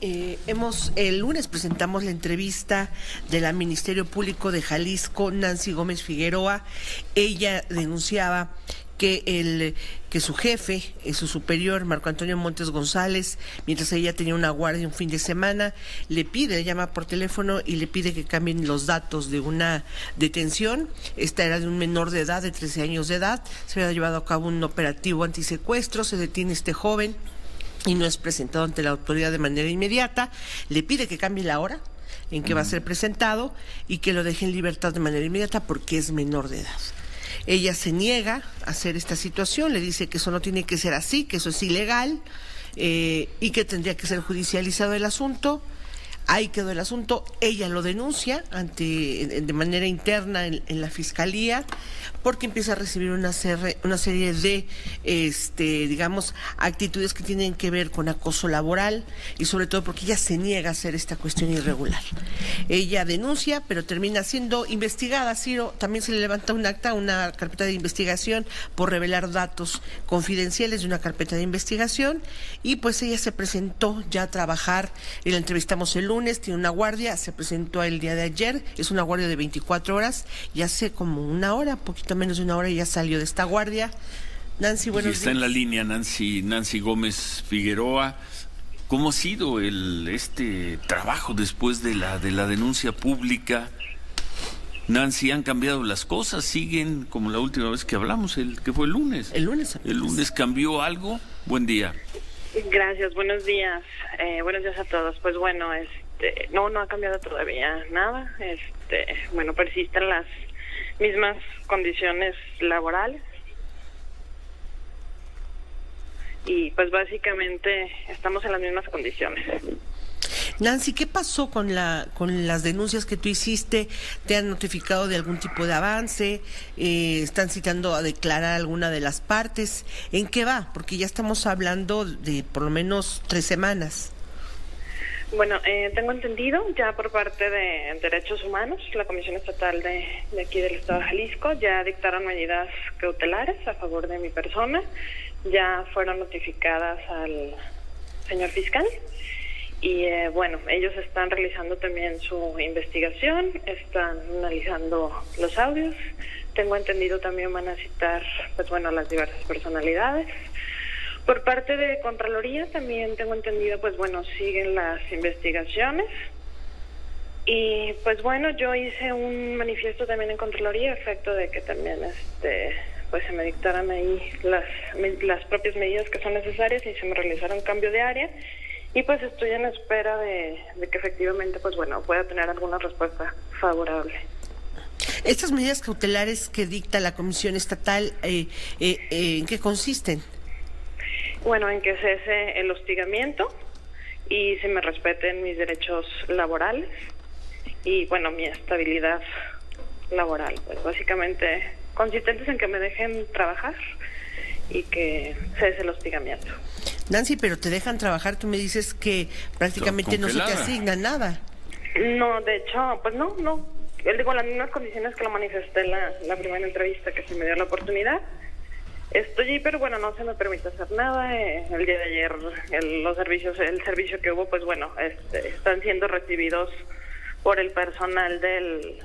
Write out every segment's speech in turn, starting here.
Eh, hemos el lunes presentamos la entrevista de la Ministerio Público de Jalisco, Nancy Gómez Figueroa. Ella denunciaba que el que su jefe, eh, su superior, Marco Antonio Montes González, mientras ella tenía una guardia un fin de semana, le pide, le llama por teléfono y le pide que cambien los datos de una detención. Esta era de un menor de edad, de 13 años de edad. Se había llevado a cabo un operativo antisecuestro, se detiene este joven y no es presentado ante la autoridad de manera inmediata, le pide que cambie la hora en que va a ser presentado y que lo deje en libertad de manera inmediata porque es menor de edad. Ella se niega a hacer esta situación, le dice que eso no tiene que ser así, que eso es ilegal eh, y que tendría que ser judicializado el asunto. Ahí quedó el asunto. Ella lo denuncia ante, de manera interna en, la fiscalía porque empieza a recibir una serie, de, este, digamos, actitudes que tienen que ver con acoso laboral y sobre todo porque ella se niega a hacer esta cuestión irregular. Ella denuncia, pero termina siendo investigada. Ciro, también se le levanta un acta, una carpeta de investigación por revelar datos confidenciales de una carpeta de investigación y pues ella se presentó ya a trabajar y la entrevistamos el lunes tiene una guardia, se presentó el día de ayer, es una guardia de 24 horas, y hace como una hora, poquito menos de una hora, ya salió de esta guardia. Nancy, buenos y está en la línea Nancy, Nancy Gómez Figueroa. ¿Cómo ha sido el este trabajo después de la de la denuncia pública? Nancy, han cambiado las cosas, siguen como la última vez que hablamos, el que fue el lunes. El lunes. El lunes cambió algo. Buen día. Gracias, buenos días. Eh, buenos días a todos. Pues bueno, es este, no, no ha cambiado todavía nada. Este, bueno, persisten las mismas condiciones laborales. Y pues básicamente estamos en las mismas condiciones. Nancy, ¿qué pasó con la con las denuncias que tú hiciste? ¿Te han notificado de algún tipo de avance? Eh, ¿Están citando a declarar alguna de las partes? ¿En qué va? Porque ya estamos hablando de por lo menos tres semanas. Bueno, eh, tengo entendido ya por parte de Derechos Humanos, la Comisión Estatal de, aquí del Estado de Jalisco, ya dictaron medidas cautelares a favor de mi persona, ya fueron notificadas al señor fiscal. Y eh, bueno, ellos están realizando también su investigación, están analizando los audios, tengo entendido también van a citar, pues bueno, las diversas personalidades por parte de Contraloría también tengo entendido, pues bueno, siguen las investigaciones. Y pues bueno, yo hice un manifiesto también en Contraloría, efecto de que también este pues se me dictaran ahí las, las propias medidas que son necesarias y se me realizara un cambio de área. Y pues estoy en espera de, que efectivamente, pues bueno, pueda tener alguna respuesta favorable. Estas medidas cautelares que dicta la Comisión Estatal, eh, eh, eh ¿en qué consisten? Bueno, en que cese el hostigamiento y se me respeten mis derechos laborales y, bueno, mi estabilidad laboral. Pues básicamente consistentes en que me dejen trabajar y que cese el hostigamiento. Nancy, pero te dejan trabajar, tú me dices que prácticamente no se te asigna nada. No, de hecho, pues no, no. Él digo las mismas condiciones que lo manifesté en la, la primera entrevista que se me dio la oportunidad Estoy, pero bueno, no se me permite hacer nada. Eh, el día de ayer, los servicios, el servicio que hubo, pues bueno, este, están siendo recibidos por el personal del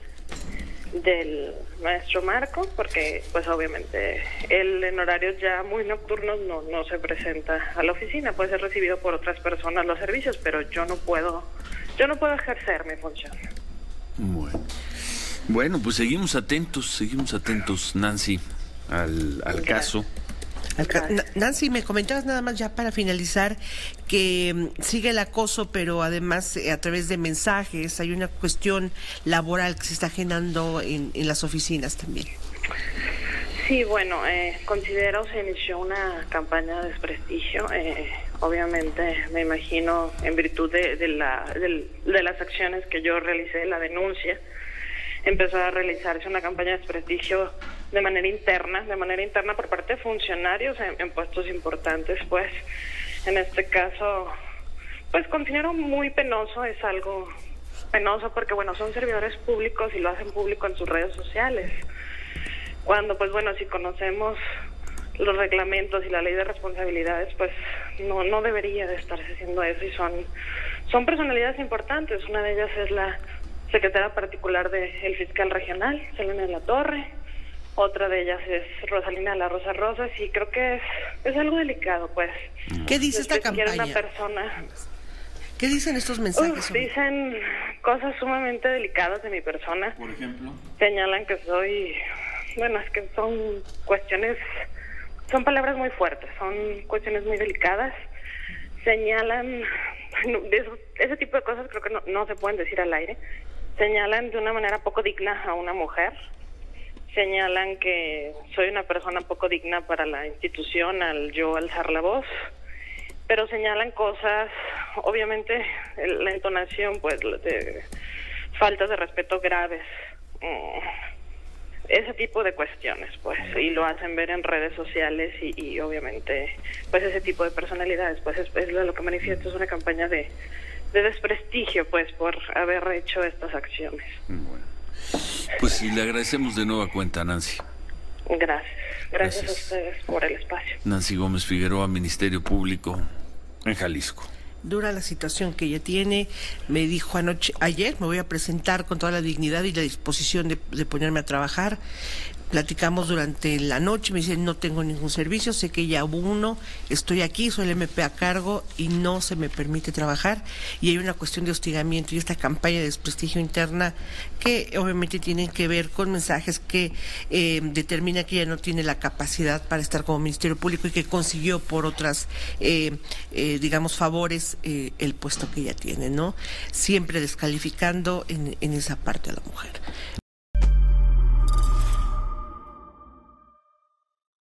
del maestro Marco, porque pues obviamente él en horarios ya muy nocturnos no, no se presenta a la oficina, puede ser recibido por otras personas los servicios, pero yo no puedo, yo no puedo ejercer mi función. Bueno, bueno pues seguimos atentos, seguimos atentos, Nancy al, al caso. Nancy, me comentabas nada más ya para finalizar que mm, sigue el acoso, pero además eh, a través de mensajes hay una cuestión laboral que se está generando en, las oficinas también. Sí, bueno, eh, considero se inició una campaña de desprestigio. Eh, obviamente, me imagino, en virtud de, de, la, de las acciones que yo realicé, la denuncia, empezó a realizarse una campaña de desprestigio de manera interna, de manera interna por parte de funcionarios en, puestos importantes, pues en este caso, pues considero muy penoso, es algo penoso porque bueno, son servidores públicos y lo hacen público en sus redes sociales. Cuando pues bueno, si conocemos los reglamentos y la ley de responsabilidades, pues no, no debería de estarse haciendo eso y son, son personalidades importantes. Una de ellas es la secretaria particular del fiscal regional, Selena de la Torre. Otra de ellas es Rosalina de la Rosa Rosas y creo que es, es algo delicado, pues. ¿Qué dice esta campaña? Una persona ¿Qué dicen estos mensajes? dicen cosas sumamente delicadas de mi persona. Por ejemplo. Señalan que soy, bueno, es que son cuestiones, son palabras muy fuertes, son cuestiones muy delicadas. Señalan, de ese tipo de cosas creo que no, no se pueden decir al aire. Señalan de una manera poco digna a una mujer. Señalan que soy una persona poco digna para la institución al yo alzar la voz pero señalan cosas, obviamente la entonación, pues, de faltas de respeto graves, mm, ese tipo de cuestiones, pues, y lo hacen ver en redes sociales y, obviamente, pues, ese tipo de personalidades, pues, es, lo que manifiesta, es una campaña de, de desprestigio, pues, por haber hecho estas acciones. Bueno. Pues sí, le agradecemos de nueva cuenta, Nancy. Gracias. Gracias, a ustedes por el espacio. Nancy Gómez Figueroa, Ministerio Público en Jalisco. Dura la situación que ella tiene. Me dijo anoche, ayer, me voy a presentar con toda la dignidad y la disposición de, de ponerme a trabajar. Platicamos durante la noche, me dice, no tengo ningún servicio, sé que ya hubo uno, estoy aquí, soy el MP a cargo y no se me permite trabajar. Y hay una cuestión de hostigamiento y esta campaña de desprestigio interna que obviamente tienen que ver con mensajes que eh, determina que ella no tiene la capacidad para estar como Ministerio Público y que consiguió por otras, eh, eh, digamos, favores el puesto que ella tiene, ¿no? Siempre descalificando en, en esa parte a la mujer.